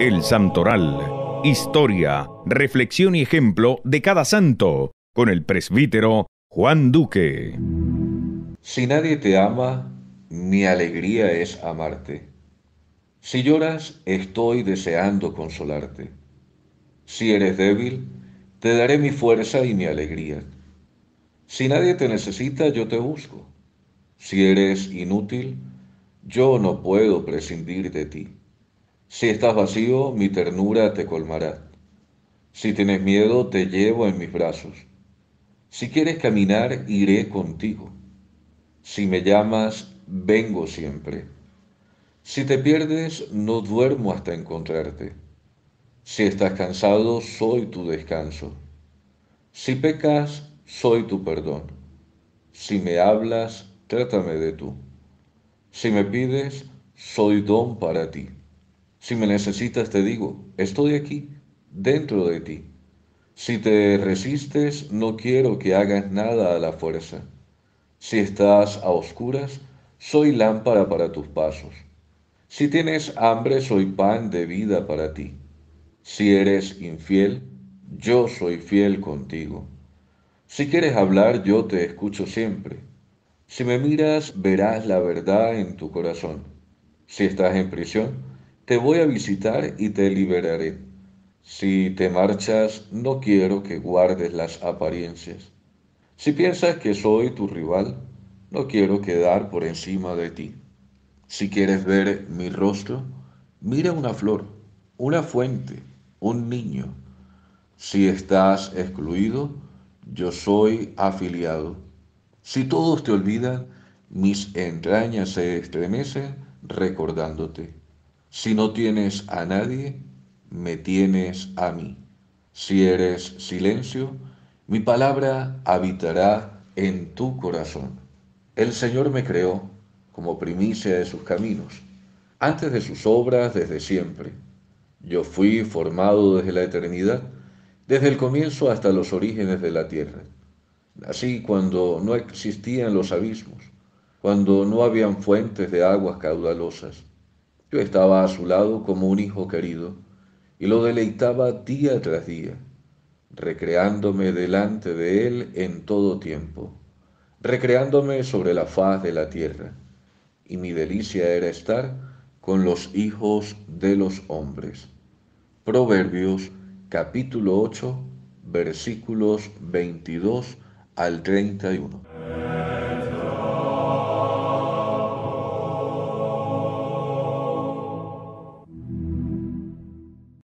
El Santoral. Historia, reflexión y ejemplo de cada santo con el presbítero Juan Duque. Si nadie te ama, mi alegría es amarte. Si lloras, estoy deseando consolarte. Si eres débil, te daré mi fuerza y mi alegría. Si nadie te necesita, yo te busco. Si eres inútil, yo no puedo prescindir de ti. Si estás vacío, mi ternura te colmará. Si tienes miedo, te llevo en mis brazos. Si quieres caminar, iré contigo. Si me llamas, vengo siempre. Si te pierdes, no duermo hasta encontrarte. Si estás cansado, soy tu descanso. Si pecas, soy tu perdón. Si me hablas, trátame de tú. Si me pides, soy don para ti. Si me necesitas, te digo, estoy aquí, dentro de ti. Si te resistes, no quiero que hagas nada a la fuerza. Si estás a oscuras, soy lámpara para tus pasos. Si tienes hambre, soy pan de vida para ti. Si eres infiel, yo soy fiel contigo. Si quieres hablar, yo te escucho siempre. Si me miras, verás la verdad en tu corazón. Si estás en prisión, te voy a visitar y te liberaré. Si te marchas, no quiero que guardes las apariencias. Si piensas que soy tu rival, no quiero quedar por encima de ti. Si quieres ver mi rostro, mira una flor, una fuente, un niño. Si estás excluido, yo soy afiliado. Si todos te olvidan, mis entrañas se estremecen recordándote. Si no tienes a nadie, me tienes a mí. Si eres silencio, mi palabra habitará en tu corazón. El Señor me creó como primicia de sus caminos, antes de sus obras desde siempre. Yo fui formado desde la eternidad, desde el comienzo hasta los orígenes de la tierra. Así cuando no existían los abismos, cuando no habían fuentes de aguas caudalosas. Yo estaba a su lado como un hijo querido y lo deleitaba día tras día, recreándome delante de él en todo tiempo, recreándome sobre la faz de la tierra, y mi delicia era estar con los hijos de los hombres. Proverbios capítulo 8 versículos 22 al 31.